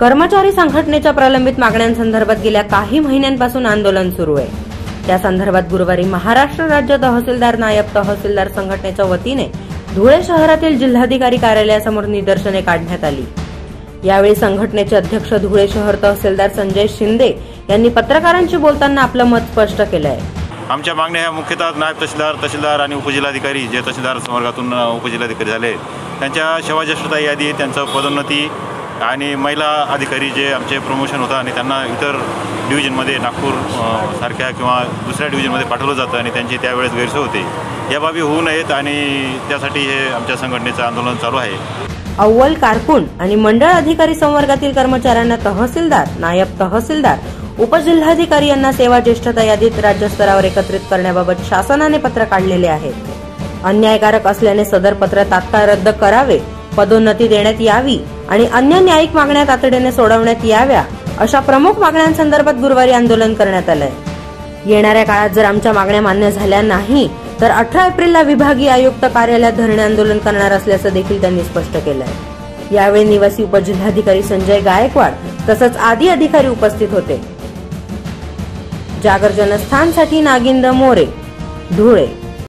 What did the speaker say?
कर्मचारी संघटनेच्या प्रलंबित मागण्यांसंदर्भात गेल्या काही महिन्यांपासून आंदोलन सुरू आहे. त्या संदर्भात गुरुवारी महाराष्ट्र राज्य तहसीलदार नायब तहसीलदार संघटनेच्या वतीने धुळे शहरातील जिल्हाधिकारी कार्यालयासमोर निदर्शने काढण्यात आली. यावेळी संघटनेचे अध्यक्ष धुळे शहर तहसीलदार संजय शिंदे यांनी पत्रकारांशी बोलताना आपलं मत स्पष्ट केलं आहे आमच्या मागण्या ह्या मुख्यतः नायब तहसीलदार तहसीलदार आणि उपजिल्हाधिकारी जे तहसीलदार संवर्गातून उपजिल्हाधिकारी झाले त्यांच्या सेवाज्येष्ठता यादी त्यांचं पदोन्नती आणि महिला अधिकारी जे आमचे प्रमोशन होतं आणि त्यांना इतर डिव्हिजनमध्ये नागपूर सारख्या किंवा दुसऱ्या डिव्हिजनमध्ये पाठवलं जातं आणि त्यांची त्यावेळेस गैरसोय होते. या बाबी होऊ नयेत आणि त्यासाठी हे आमच्या संघटनेचं आंदोलन चालू आहे. अव्वल कारकून आणि मंडळ अधिकारी संवर्गातील कर्मचाऱ्यांना तहसीलदार नायब तहसीलदार उपजिल्हाधिकारी यांना सेवा ज्येष्ठता यादीत राज्यस्तरावर एकत्रित करण्याबाबत शासनाने पत्र काढलेले आहे अन्यायकारक असल्याने सदर पत्र तात्काळ रद्द करावे पदोन्नती देण्यात यावी आणि अन्य न्यायिक मागण्या तातडीने सोडवण्यात याव्या अशा प्रमुख मागण्यांसंदर्भात गुरुवारी आंदोलन करण्यात आलंय. येणाऱ्या काळात जर आमच्या मागण्या मान्य झाल्या नाही तर अठरा एप्रिलला विभागीय आयुक्त कार्यालयात धरणे आंदोलन करणार असल्याचं देखील त्यांनी स्पष्ट केलंय. यावेळी निवासी उपजिल्हाधिकारी संजय गायकवाड तसंच आदी अधिकारी उपस्थित होते. जागर जनस्थानसाठी नागिंद मोरे धुळे.